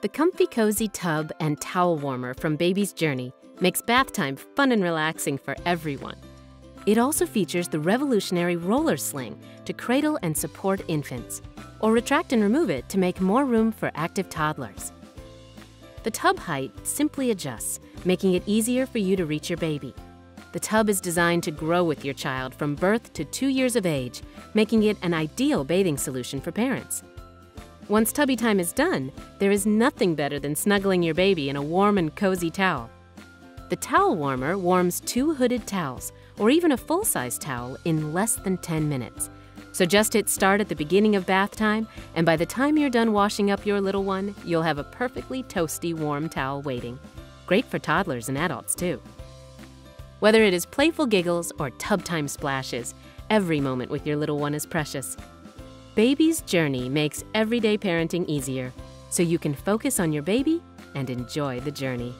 The comfy cozy tub and towel warmer from Baby's Journey makes bath time fun and relaxing for everyone. It also features the revolutionary roller sling to cradle and support infants, or retract and remove it to make more room for active toddlers. The tub height simply adjusts, making it easier for you to reach your baby. The tub is designed to grow with your child from birth to two years of age, making it an ideal bathing solution for parents. Once tubby time is done, there is nothing better than snuggling your baby in a warm and cozy towel. The towel warmer warms two hooded towels, or even a full size towel, in less than 10 minutes. So just hit start at the beginning of bath time, and by the time you're done washing up your little one, you'll have a perfectly toasty warm towel waiting. Great for toddlers and adults, too. Whether it is playful giggles or tub time splashes, every moment with your little one is precious. Baby's Journey makes everyday parenting easier, so you can focus on your baby and enjoy the journey.